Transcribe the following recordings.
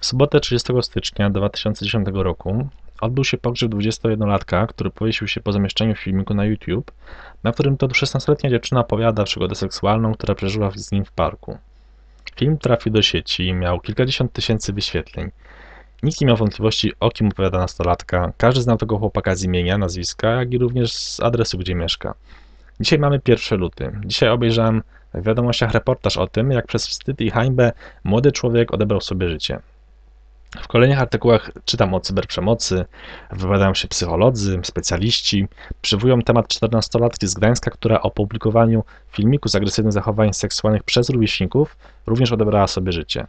W sobotę 30 stycznia 2010 roku odbył się pogrzeb 21-latka, który powiesił się po zamieszczeniu filmiku na YouTube, na którym to 16-letnia dziewczyna opowiada przygodę seksualną, która przeżyła z nim w parku. Film trafił do sieci i miał kilkadziesiąt tysięcy wyświetleń. Nikt nie miał wątpliwości, o kim opowiada nastolatka. Każdy znał tego chłopaka z imienia, nazwiska, jak i również z adresu, gdzie mieszka. Dzisiaj mamy 1 luty. Dzisiaj obejrzałem w wiadomościach reportaż o tym, jak przez wstyd i hańbę młody człowiek odebrał sobie życie. W kolejnych artykułach czytam o cyberprzemocy, wypowiadają się psycholodzy, specjaliści, przywołują temat 14-latki z Gdańska, która o opublikowaniu filmiku z agresywnych zachowań seksualnych przez rówieśników również odebrała sobie życie.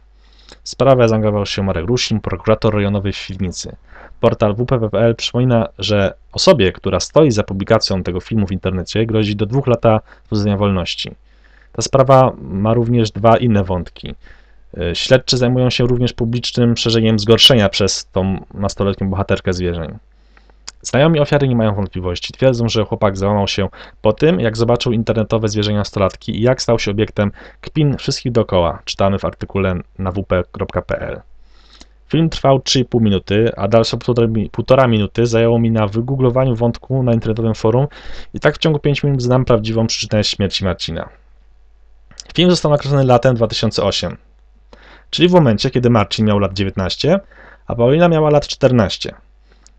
W sprawę zaangażował się Marek Rusin, prokurator rejonowy w Świdnicy. Portal WPPL przypomina, że osobie, która stoi za publikacją tego filmu w internecie, grozi do dwóch lat pozbawienia wolności. Ta sprawa ma również dwa inne wątki. E, śledczy zajmują się również publicznym szerzeniem zgorszenia przez tą nastoletnią bohaterkę zwierzeń. Znajomi ofiary nie mają wątpliwości. Twierdzą, że chłopak załamał się po tym, jak zobaczył internetowe zwierzenia nastolatki i jak stał się obiektem kpin wszystkich dookoła. Czytamy w artykule na wp.pl. Film trwał 3,5 minuty, a dalsze półtora minuty zajęło mi na wygooglowaniu wątku na internetowym forum i tak w ciągu 5 minut znam prawdziwą przyczynę śmierci Marcina. Film został nakręcony latem 2008, czyli w momencie, kiedy Marcin miał lat 19, a Paulina miała lat 14.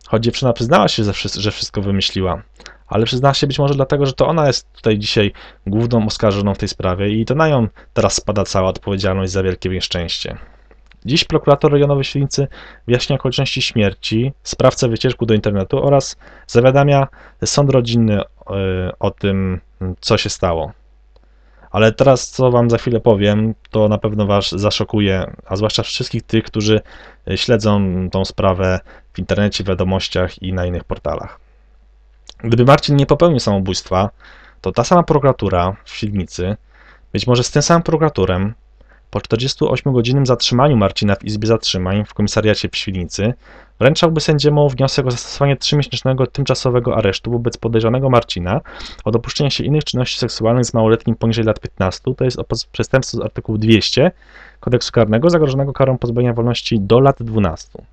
Choć dziewczyna przyznała się, że wszystko wymyśliła, ale przyznała się być może dlatego, że to ona jest tutaj dzisiaj główną oskarżoną w tej sprawie i to na nią teraz spada cała odpowiedzialność za wielkie nieszczęście. Dziś prokurator rejonowy Świdnicy wyjaśnia okoliczności śmierci, sprawcę wycieczku do internetu oraz zawiadamia sąd rodzinny e, o tym, co się stało. Ale teraz, co Wam za chwilę powiem, to na pewno Was zaszokuje, a zwłaszcza wszystkich tych, którzy śledzą tą sprawę w internecie, w wiadomościach i na innych portalach. Gdyby Marcin nie popełnił samobójstwa, to ta sama prokuratura w Świdnicy, być może z tym samym prokuratorem, po 48-godzinnym zatrzymaniu Marcina w Izbie Zatrzymań w komisariacie w Świdnicy wręczałby sędziemu wniosek o zastosowanie 3-miesięcznego tymczasowego aresztu wobec podejrzanego Marcina o dopuszczenie się innych czynności seksualnych z małoletnim poniżej lat 15, to jest o przestępstwo z artykułu 200 kodeksu karnego zagrożonego karą pozbawienia wolności do lat 12.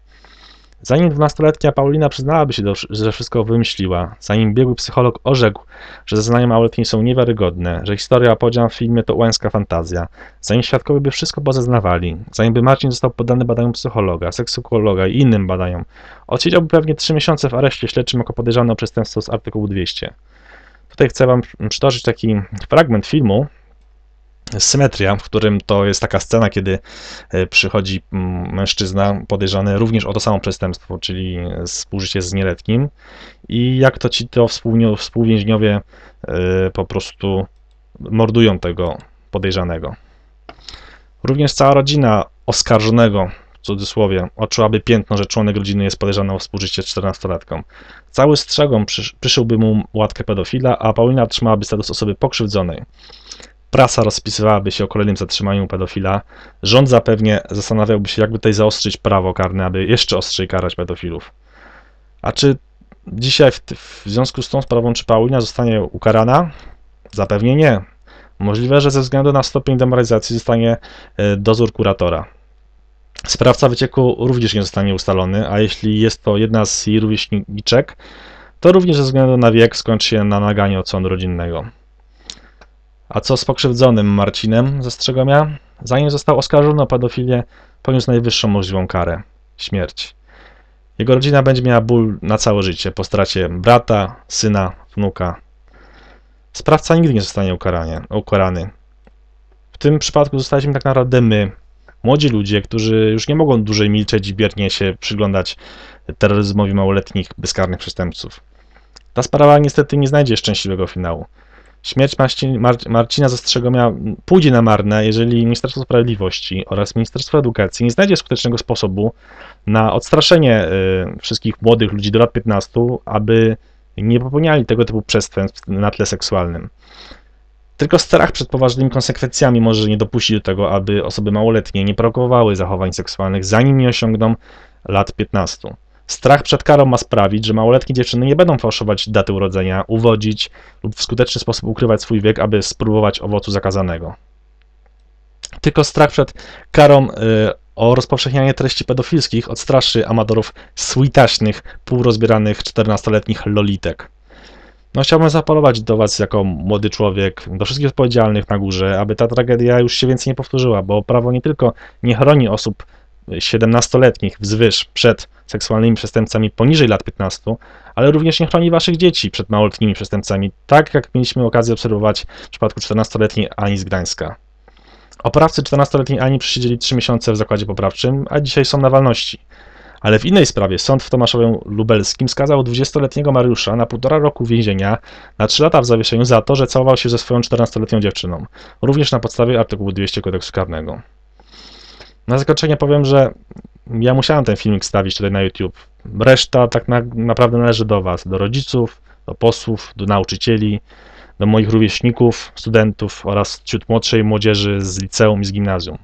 Zanim dwunastoletnia Paulina przyznałaby się, do, że wszystko wymyśliła, zanim biegły psycholog orzekł, że zeznania małoletniej są niewiarygodne, że historia opowiedziana w filmie to łęska fantazja, zanim świadkowie by wszystko pozeznawali, zanim by Marcin został poddany badaniom psychologa, seksykologa i innym badaniom, odsiedziałby pewnie trzy miesiące w areszcie śledczym jako podejrzany o przestępstwo z artykułu 200. Tutaj chcę Wam przytoczyć taki fragment filmu, symetria, w którym to jest taka scena, kiedy e, przychodzi mm, mężczyzna podejrzany również o to samo przestępstwo, czyli współżycie z nieletnim i jak to ci to współwięźniowie e, po prostu mordują tego podejrzanego. Również cała rodzina oskarżonego, w cudzysłowie, odczułaby piętno, że członek rodziny jest podejrzany o współżycie z 14-latką. Cały strzegom przyszyłby mu łatkę pedofila, a Paulina trzymałaby status osoby pokrzywdzonej. Prasa rozpisywałaby się o kolejnym zatrzymaniu pedofila. Rząd zapewnie zastanawiałby się, jakby tutaj zaostrzyć prawo karne, aby jeszcze ostrzej karać pedofilów. A czy dzisiaj w, w związku z tą sprawą, czy Paulina zostanie ukarana? Zapewnie nie. Możliwe, że ze względu na stopień demoralizacji zostanie e, dozór kuratora. Sprawca wycieku również nie zostanie ustalony, a jeśli jest to jedna z jej rówieśniczek, to również ze względu na wiek skończy się na naganie od sądu rodzinnego. A co z pokrzywdzonym Marcinem ze Strzegomia? Zanim został oskarżony o pedofilię, poniósł najwyższą możliwą karę śmierć. Jego rodzina będzie miała ból na całe życie po stracie brata, syna, wnuka. Sprawca nigdy nie zostanie ukaranie, ukarany. W tym przypadku zostaliśmy tak naprawdę my, młodzi ludzie, którzy już nie mogą dłużej milczeć i biernie się przyglądać terroryzmowi małoletnich, bezkarnych przestępców. Ta sprawa niestety nie znajdzie szczęśliwego finału. Śmierć Marcin, Mar Marcina Zastrzegomia pójdzie na marne, jeżeli Ministerstwo Sprawiedliwości oraz Ministerstwo Edukacji nie znajdzie skutecznego sposobu na odstraszenie y, wszystkich młodych ludzi do lat 15, aby nie popełniali tego typu przestępstw na tle seksualnym. Tylko strach przed poważnymi konsekwencjami może nie dopuścić do tego, aby osoby małoletnie nie prowokowały zachowań seksualnych, zanim nie osiągną lat 15. Strach przed karą ma sprawić, że małoletnie dziewczyny nie będą fałszować daty urodzenia, uwodzić lub w skuteczny sposób ukrywać swój wiek, aby spróbować owocu zakazanego. Tylko strach przed karą y, o rozpowszechnianie treści pedofilskich odstraszy amatorów sweetaśnych, półrozbieranych 14-letnich lolitek. No chciałbym zaapelować do Was jako młody człowiek, do wszystkich odpowiedzialnych na górze, aby ta tragedia już się więcej nie powtórzyła, bo prawo nie tylko nie chroni osób 17-letnich wzwyż przed seksualnymi przestępcami poniżej lat 15, ale również nie chroni Waszych dzieci przed małoletnimi przestępcami, tak jak mieliśmy okazję obserwować w przypadku 14-letniej Ani z Gdańska. Oprawcy 14-letniej Ani przesiedzieli 3 miesiące w zakładzie poprawczym, a dzisiaj są na wolności. Ale w innej sprawie sąd w Tomaszowie Lubelskim skazał 20-letniego Mariusza na półtora roku więzienia na 3 lata w zawieszeniu za to, że całował się ze swoją 14-letnią dziewczyną, również na podstawie artykułu 200 kodeksu karnego. Na zakończenie powiem, że ja musiałem ten filmik stawić tutaj na YouTube. Reszta tak na, naprawdę należy do Was, do rodziców, do posłów, do nauczycieli, do moich rówieśników, studentów oraz ciut młodszej młodzieży z liceum i z gimnazjum.